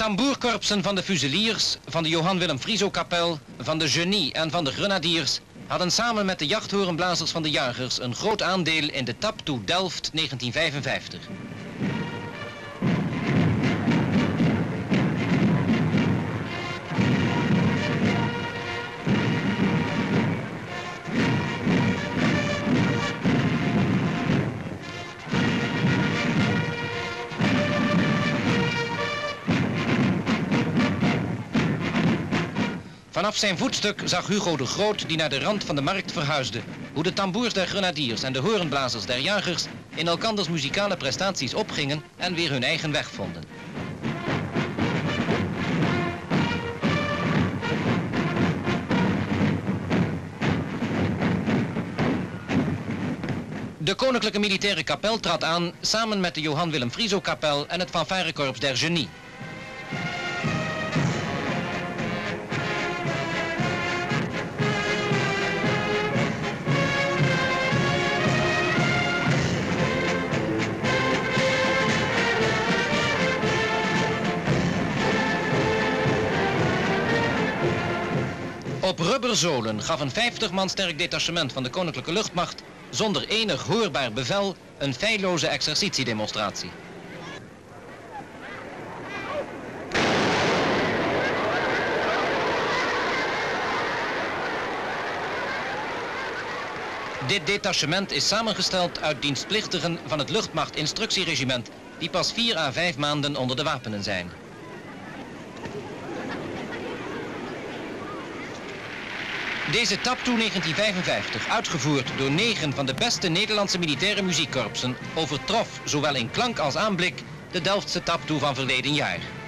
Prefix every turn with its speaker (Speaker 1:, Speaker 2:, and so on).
Speaker 1: tamboerkorpsen van de Fuseliers, van de Johan Willem Frieso-kapel, van de Genie en van de Grenadiers hadden samen met de jachthorenblazers van de Jagers een groot aandeel in de tap to Delft 1955. Vanaf zijn voetstuk zag Hugo de Groot, die naar de rand van de markt verhuisde, hoe de tamboers der grenadiers en de horenblazers der jagers in elkanders muzikale prestaties opgingen en weer hun eigen weg vonden. De Koninklijke Militaire Kapel trad aan samen met de Johan Willem Frieso Kapel en het fanfarekorps der Genie. Op rubberzolen gaf een 50 man sterk detachement van de Koninklijke Luchtmacht zonder enig hoorbaar bevel een feilloze exercitiedemonstratie. Dit detachement is samengesteld uit dienstplichtigen van het luchtmachtinstructieregiment die pas 4 à 5 maanden onder de wapenen zijn. Deze tap toe 1955, uitgevoerd door negen van de beste Nederlandse militaire muziekkorpsen, overtrof zowel in klank als aanblik de Delftse tap toe van verleden jaar.